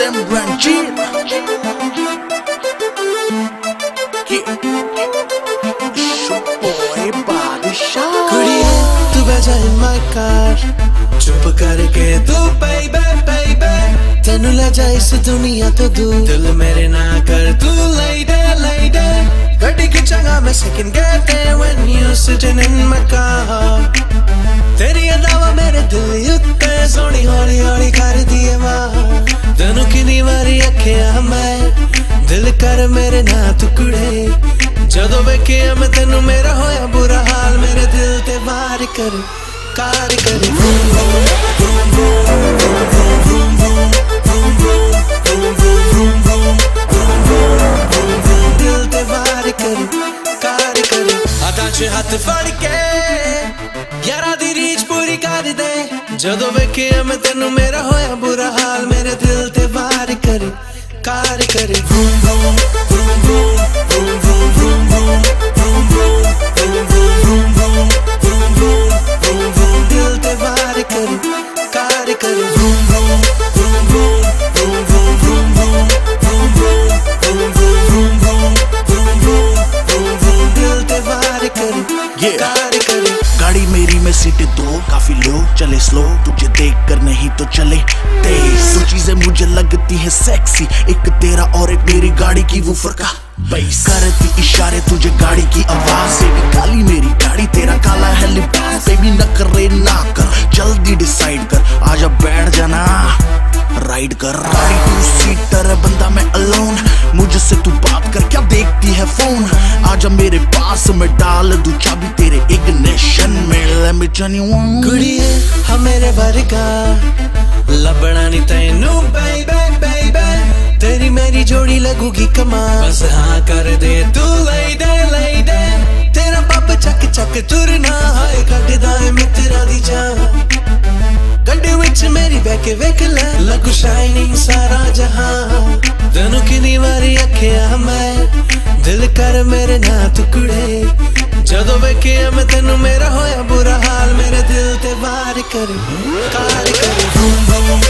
Sam Ranjit चुप करके तू बेबे बेबे तेनु ले जाए इस दुनिया तो दूर दिल मेरे ना कर तू लेडे लेडे घड़ी की जगह में सेकंड कहते when you sitting in my car. कर मेरे ना टुकड़े। जो वेखे मैं तेन, मेरा होया बुरा हाल, मेरे दिल ते वार कर, कार कर। हाथ पूरी कर दे। जो वेखे मैं तेन, मेरा होया बुरा हाल, मेरे दिल ते वार कर, कार कर। गाड़ी मेरी में सीट दो, काफ़ी लो चले स्लो तुझे देख कर नहीं तो चले तेज। दो चीज़ें मुझे लगती है सेक्सी एक तेरा और एक मेरी गाड़ी की वो फरका करती इशारे तुझे गाड़ी की आवाज़ से भी काली मेरी गाड़ी तेरा काला है लिबास बेबी न करे, ना कर। जल्दी डिसाइड कर, आजा बैठ जाना राइड कर। गाड़ी टू सीटर बंदा मैं अलोन मुझसे तू बात कर, क्या देखती है फ़ोन आजा मेरे पास मैं डाल दू में let me turn you on ਕੁੜੀਏ ਹਾਂ ਮੇਰੇ ਵਰਗਾ ਲੱਭਣਾ ਨਹੀਂ ਤੈਨੂੰ ਬੇਬੇ ਬੇਬੇ ਤੇਰੀ ਮੇਰੀ ਜੋੜੀ ਲੱਗੂਗੀ ਕਮਾਲ ਬਸ ਹਾਂ ਕਰ ਦੇ ਤੂੰ ਲੈ ਦੇ ਲੈ ਦੇ ਤੇਰਾ ਪੱਪ ਚੱਕ ਚੱਕ ਤੁਰਨਾ ਹਾਏ ਕੱਢਦਾ ਏ ਮਿੱਤਰਾਂ ਦੀ ਜਾਨ ਗੱਡੀ ਵਿੱਚ ਮੇਰੀ ਬਹਿ ਕੇ ਵੇਖ ਲੈ ਲੱਗੂ ਸ਼ਾਈਨਿੰਗ ਸਾਰਾ ਜਹਾਨ ਤੈਨੂੰ ਕਿੰਨੀ ਵਾਰੀ ਅੱਖਿਆ ਮੈਂ ਦਿਲ ਕਰ ਮੇਰੇ ਨਾ ਟੁਕੜੇ ਜਦੋਂ ਵੇਖਿਆ ਮੈਂ ਤੈਨੂੰ ਮੇਰਾ ਹੋਇਆ ਬੁਰਾ ਹਾਲ, ਮੇਰੇ ਦਿਲ ਤੇ ਵਾਰ ਕਰੇ ਕਾਰ ਕਰੇ। Boom boom